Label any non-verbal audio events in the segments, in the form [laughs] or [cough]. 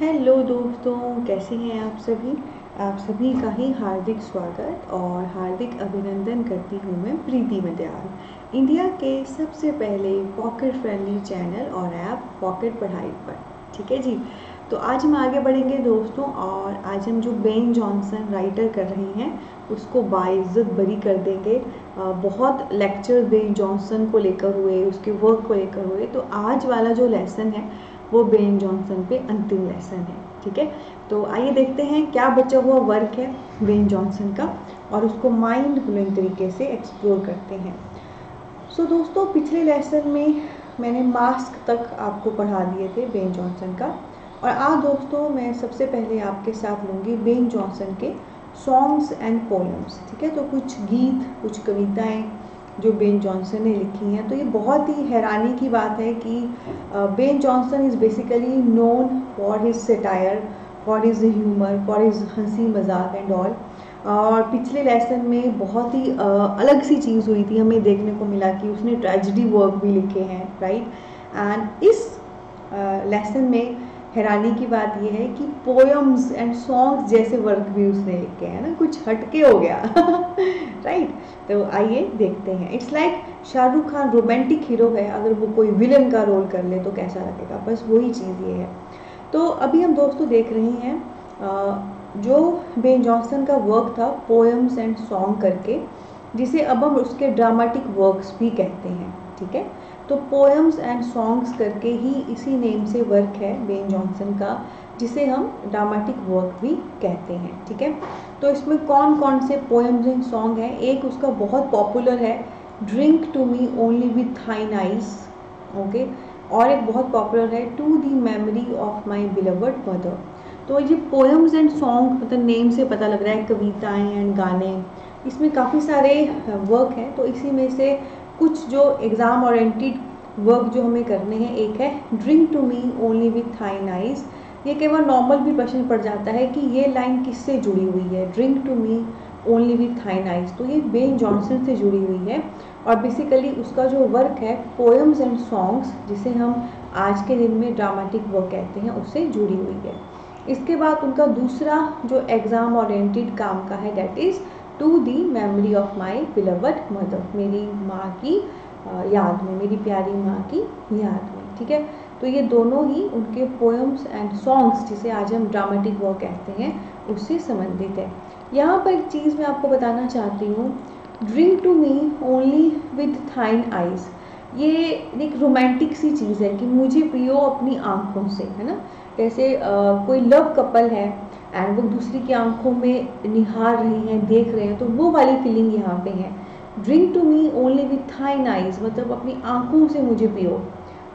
Hello दोस्तों, कैसे हैं आप सभी? आप सभी का ही हार्दिक स्वागत और हार्दिक अभिनंदन करती हूँ मैं प्रीति मदयाल। इंडिया के सबसे पहले पॉकेट फ्रेंडली चैनल और ऐप पॉकेट पढ़ाई पर, ठीक है जी? तो आज हम आगे बढ़ेंगे दोस्तों और आज हम जो बेन जॉनसन राइटर कर रहे हैं, उसको बाइज्जत बरी कर देंगे। बहुत लेक्चर बेन जॉनसन को लेकर हुए, उसके वर्क को लेकर हुए। तो आज वाला जो लेसन है वो बेन जॉनसन पे अंतिम लेसन है ठीक है? तो आइए देखते हैं क्या बचा हुआ वर्क है बेन जॉनसन का और उसको माइंड ब्लोइंग तरीके से एक्सप्लोर करते हैं। सो so, दोस्तों पिछले लेसन में मैंने मास्क तक आपको पढ़ा दिए थे बेन जॉनसन का और आज दोस्तों मैं सबसे पहले आपके साथ लूँगी बेन जॉनसन के सॉन्ग्स एंड पोएम्स ठीक है? तो कुछ गीत कुछ कविताएँ जो बेन जॉनसन ने लिखी हैं। तो ये बहुत ही हैरानी की बात है कि Ben Jonson is basically known for his satire for his humour for his हँसी मज़ाक एंड ऑल और पिछले लेसन में बहुत ही अलग सी चीज़ हुई थी हमें देखने को मिला कि उसने ट्रेजिडी वर्क भी लिखे हैं राइट एंड इस लेसन में हैरानी की बात यह है कि पोएम्स एंड सॉन्ग्स जैसे वर्क भी उसने लिखे हैं ना? कुछ हटके हो गया। [laughs] राइट? तो आइए देखते हैं। It's like Shahrukh Khan romantic hero है। अगर वो कोई विलन का रोल कर ले तो कैसा लगेगा? बस वही चीज़ ये है। तो अभी हम दोस्तों देख रहे हैं जो बेन जॉनसन का वर्क था पोएम्स एंड सॉन्ग करके, जिसे अब हम उसके ड्रामेटिक वर्क्स भी कहते हैं, ठीक है? तो पोएम्स एंड सॉन्ग्स करके ही इसी नेम से वर्क है बेन जॉनसन का। जिसे हम ड्रामेटिक वर्क भी कहते हैं, ठीक है? तो इसमें कौन कौन से पोएम्स एंड सॉन्ग हैं? एक उसका बहुत पॉपुलर है drink to me only with thine eyes okay और एक बहुत पॉपुलर है to the memory of my beloved mother तो ये पोएम्स एंड सॉन्ग मतलब नेम से पता लग रहा है, कविताएँ एंड गाने, इसमें काफ़ी सारे वर्क हैं। तो इसी में से कुछ जो एग्ज़ाम ओरिएंटेड वर्क जो हमें करने हैं, एक है drink to me only with thine eyes ये केवल नॉर्मल भी प्रश्न पड़ जाता है कि ये लाइन किससे जुड़ी हुई है? Drink to me only with thine eyes तो ये बेन जॉनसन से जुड़ी हुई है और बेसिकली उसका जो वर्क है पोएम्स एंड सॉन्ग्स जिसे हम आज के दिन में ड्रामेटिक वर्क कहते हैं, उससे जुड़ी हुई है। इसके बाद उनका दूसरा जो एग्ज़ाम ओरिएंटेड काम का है that is to the memory of my beloved mother मेरी माँ की याद में, मेरी प्यारी माँ की याद में, ठीक है? तो ये दोनों ही उनके पोएम्स एंड सॉन्ग्स जिसे आज हम ड्रामेटिक वर्क कहते हैं, उससे संबंधित है। यहाँ पर एक चीज़ मैं आपको बताना चाहती हूँ। Drink to me only with thine eyes ये एक रोमांटिक सी चीज़ है कि मुझे पियो अपनी आँखों से, है ना? जैसे कोई लव कपल है एंड वो दूसरी की आँखों में निहार रहे हैं, देख रहे हैं तो वो वाली फीलिंग यहाँ पे है। Drink to me only with thine eyes मतलब अपनी आँखों से मुझे पियो।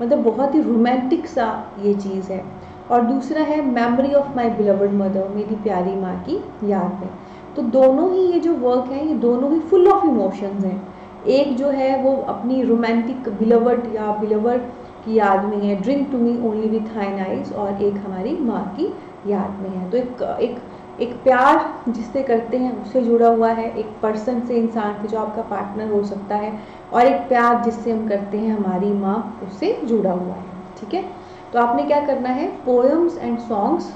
मतलब बहुत ही रोमांटिक सा ये चीज़ है। और दूसरा है memory of my beloved mother मेरी प्यारी माँ की याद में। तो दोनों ही ये जो वर्क है, ये दोनों ही फुल ऑफ़ इमोशंस हैं। एक जो है, वो अपनी रोमांटिक बिलवर्ड या बिलवर्ड की याद में है drink to me only with thine eyes और एक हमारी माँ की याद में है। तो एक एक एक प्यार जिससे करते हैं, उससे जुड़ा हुआ है, एक पर्सन से इंसान से जो आपका पार्टनर हो सकता है, और एक प्यार जिससे हम करते हैं, हमारी माँ उससे जुड़ा हुआ है, ठीक है? तो आपने क्या करना है? Poems and songs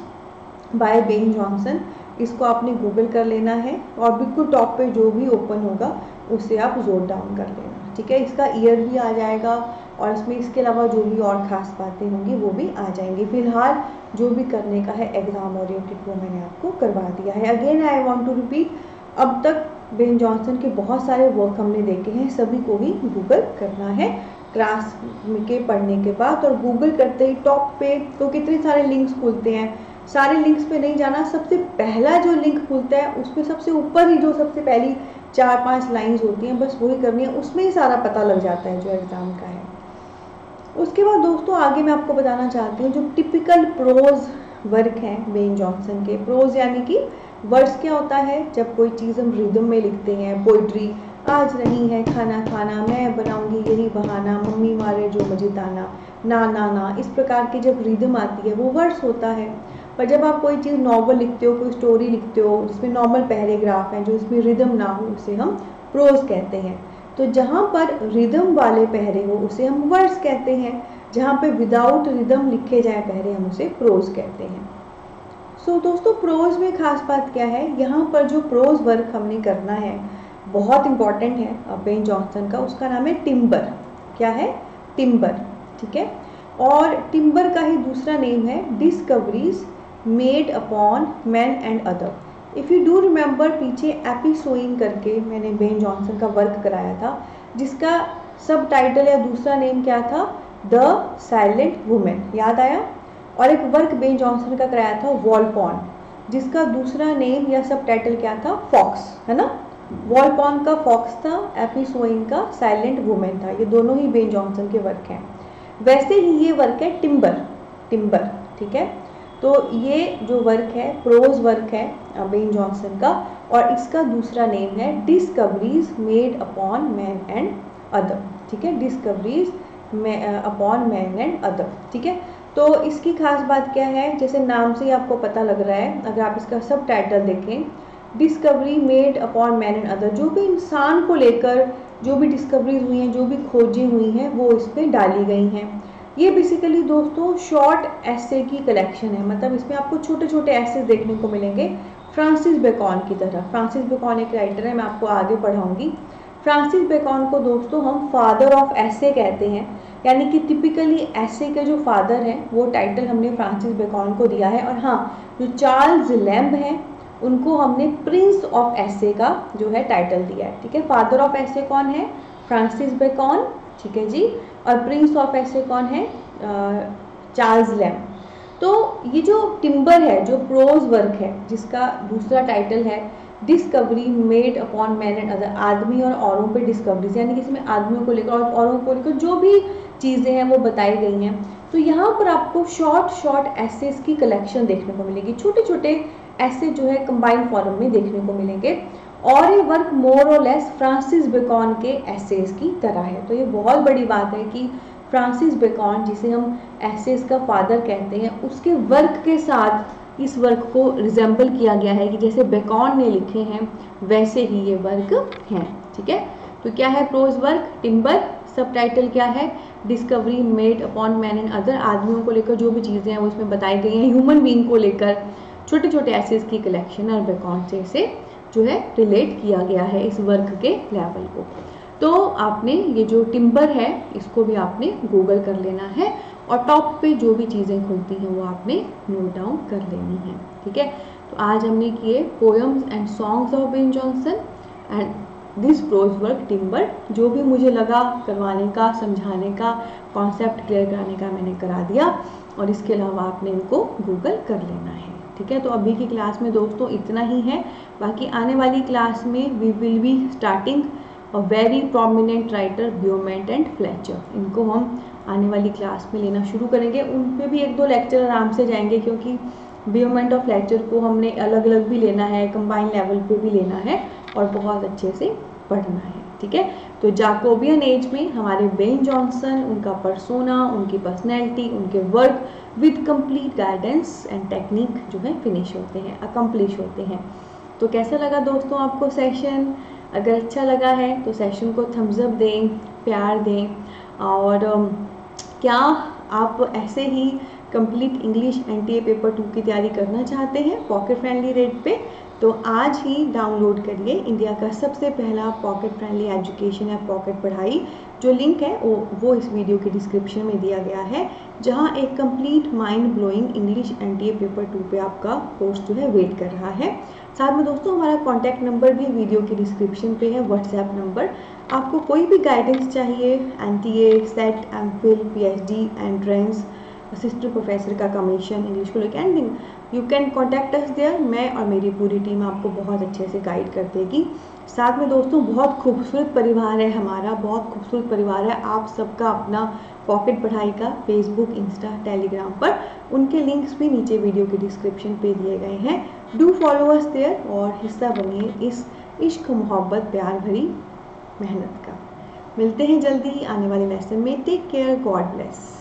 by Ben Jonson इसको आपने गूगल कर लेना है, और बिल्कुल टॉप पे जो भी ओपन होगा, उसे आप ज़ोर डाउन कर लेना, ठीक है? इसका ईयर भी आ जाएगा और इसमें इसके अलावा जो भी और ख़ास बातें होंगी, वो भी आ जाएँगी। फ़िलहाल जो भी करने का है एग्ज़ाम ओरिएंटेड वो मैंने आपको करवा दिया है। Again I want to repeat अब तक बेन जॉनसन के बहुत सारे वर्क हमने देखे हैं, सभी को ही गूगल करना है। क्लास के पढ़ने के बाद और गूगल करते ही टॉप पे तो कितने सारे लिंक्स खुलते हैं। सारे लिंक्स पे नहीं जाना, सबसे पहला जो लिंक खुलता है उसमें सबसे ऊपर ही जो सबसे पहली चार पाँच लाइंस होती हैं, बस वही करनी है, उसमें ही सारा पता लग जाता है जो एग्ज़ाम का है। उसके बाद दोस्तों, आगे मैं आपको बताना चाहती हूँ, जो टिपिकल प्रोज वर्क हैं बेन जॉनसन के। प्रोज यानी कि वर्ड्स क्या होता है? जब कोई चीज़ हम रिदम में लिखते हैं पोइट्री आज नहीं है, खाना खाना, मैं बनाऊँगी यही बहाना, मम्मी मारे जो मुझे ताना, ना ना ना, इस प्रकार की जब रिदम आती है, वो वर्ड्स होता है। पर जब आप कोई चीज़ नॉवल लिखते हो, कोई स्टोरी लिखते हो, जिसमें नॉर्मल पैराग्राफ हैं, जो इसमें रिदम ना हो, उसे हम प्रोज कहते हैं। तो जहाँ पर रिदम वाले पहरे हो उसे हम वर्ड्स कहते हैं। जहाँ पे विदाउट रिदम लिखे जाए पहले हम उसे प्रोज कहते हैं। सो so, दोस्तों प्रोज में खास बात क्या है? यहाँ पर जो प्रोज वर्क हमने करना है बहुत इंपॉर्टेंट है। बेन जॉनसन का उसका नाम है टिम्बर क्या है? टिम्बर ठीक है? और टिम्बर का ही दूसरा नेम है discoveries made upon man and other if you do remember पीछे एपिसोइंग करके मैंने बेन जॉनसन का वर्क कराया था, जिसका सब टाइटल या दूसरा नेम क्या था? द साइलेंट वुमेन याद आया? और एक वर्क बेन जॉनसन का कराया था वॉलपॉन जिसका दूसरा नेम या सब टाइटल क्या था? फॉक्स है ना? वॉलपॉन का फॉक्स था एपिसोइंग का साइलेंट वुमेन था. ये दोनों ही बेन जॉनसन के वर्क हैं. वैसे ही ये वर्क है टिम्बर टिम्बर ठीक है? तो ये जो वर्क है प्रोज वर्क है बेन जॉनसन का, और इसका दूसरा नेम है discoveries made upon man and other ठीक है? Discoveries upon man and other ठीक है? तो इसकी खास बात क्या है? जैसे नाम से ही आपको पता लग रहा है, अगर आप इसका सब टाइटल देखें discovery made upon man and other जो भी इंसान को लेकर, जो भी डिस्कवरीज हुई हैं, जो भी खोजें हुई हैं, वो इस पर डाली गई हैं। ये बेसिकली दोस्तों शॉर्ट ऐसे की कलेक्शन है। मतलब इसमें आपको छोटे छोटे ऐसे देखने को मिलेंगे। फ्रांसिस बेकॉन की तरह। फ्रांसिस बेकॉन एक राइटर है, मैं आपको आगे पढ़ाऊँगी। फ्रांसिस बेकॉन को दोस्तों हम फादर ऑफ़ ऐसे कहते हैं। यानी कि टिपिकली ऐसे के जो फादर हैं, वो टाइटल हमने फ्रांसिस बेकॉन को दिया है। और हाँ जो चार्ल्स लैम्ब हैं, उनको हमने प्रिंस ऑफ़ ऐसे का जो है टाइटल दिया है। ठीक है? फादर ऑफ़ ऐसे कौन है? फ्रांसिस बेकॉन ठीक है जी? और प्रिंस ऑफ़ ऐसे कौन है? चार्ल्स लैम तो ये जो टिम्बर है, जो प्रोज वर्क है, जिसका दूसरा टाइटल है discovery made upon man and other आदमी और औरों पे डिस्कवरीज यानी कि इसमें आदमियों को लेकर और औरों को लेकर जो भी चीज़ें हैं, वो बताई गई हैं। तो यहाँ पर आपको शॉर्ट शॉर्ट एसेस की कलेक्शन देखने को मिलेगी। छोटे छोटे ऐसे जो है कंबाइंड फॉर्म में देखने को मिलेंगे। और ये वर्क मोर और लेस फ्रांसिस बेकॉन के एसेस की तरह है। तो ये बहुत बड़ी बात है कि फ्रांसिस बेकॉन जिसे हम एसेस का फादर कहते हैं, उसके वर्क के साथ इस वर्क को रिजेंबल किया गया है कि जैसे बेकॉन ने लिखे हैं, वैसे ही ये वर्क हैं, ठीक है? तो क्या है प्रोज वर्क टिम्बर सब टाइटल क्या है? Discovery made upon man and other आदमियों को लेकर जो भी चीज़ें हैं वो इसमें बताई गई हैं ह्यूमन बींग को लेकर छोटे छोटे एसेस की कलेक्शन और बेकॉन से इसे जो है रिलेट किया गया है इस वर्क के लेवल को। तो आपने ये जो टिम्बर है, इसको भी आपने गूगल कर लेना है और टॉप पे जो भी चीज़ें खुलती हैं, वो आपने नोट डाउन कर लेनी है, ठीक है? तो आज हमने किए poems and songs of Ben Jonson and this prose work timber जो भी मुझे लगा करवाने का, समझाने का कॉन्सेप्ट क्लियर कराने का मैंने करा दिया और इसके अलावा आपने इनको गूगल कर लेना है। ठीक है? तो अभी की क्लास में दोस्तों इतना ही है। बाकी आने वाली क्लास में we will be starting a very prominent writer Beaumont and Fletcher इनको हम आने वाली क्लास में लेना शुरू करेंगे। उन पर भी एक दो लेक्चर आराम से जाएँगे क्योंकि ब्योमेंट ऑफ़ लेक्चर को हमने अलग अलग भी लेना है कंबाइन लेवल पे भी लेना है और बहुत अच्छे से पढ़ना है। ठीक है? तो जाकोबियन एज में हमारे बेन जॉनसन, उनका परसोना उनकी पर्सनैलिटी उनके work with complete guidance and technique जो है फिनिश होते हैं अकम्प्लिश होते हैं। तो कैसा लगा दोस्तों आपको सेशन अगर अच्छा लगा है तो सेशन को थम्सअप दें, प्यार दें। और क्या आप ऐसे ही complete English NTA paper two की तैयारी करना चाहते हैं? पॉकेट फ्रेंडली रेट पे? तो आज ही डाउनलोड करिए इंडिया का सबसे पहला पॉकेट फ्रेंडली एजुकेशन या पॉकेट पढ़ाई, जो लिंक है, वो वो इस वीडियो के डिस्क्रिप्शन में दिया गया है, जहाँ एक complete mind blowing English N T A paper two पे आपका कोर्स जो है वेट कर रहा है। साथ में दोस्तों, हमारा कॉन्टैक्ट नंबर भी वीडियो के डिस्क्रिप्शन पे है व्हाट्सएप नंबर आपको कोई भी गाइडेंस चाहिए N T A SET M Phil P H D entrance assistant professor का कमीशन इंग्लिश को लेकर ending you can contact us there मैं और मेरी पूरी टीम आपको बहुत अच्छे से गाइड कर देगी साथ में दोस्तों, बहुत खूबसूरत परिवार है हमारा, बहुत खूबसूरत परिवार है। आप सबका अपना पॉकेट पढ़ाई का फेसबुक इंस्टा टेलीग्राम पर उनके लिंक्स भी नीचे वीडियो के डिस्क्रिप्शन पे दिए गए हैं। डू फॉलो अस देयर और हिस्सा बनिए इस इश्क, मोहब्बत, प्यार भरी मेहनत का। मिलते हैं जल्दी ही आने वाले लेसन में। Take care God bless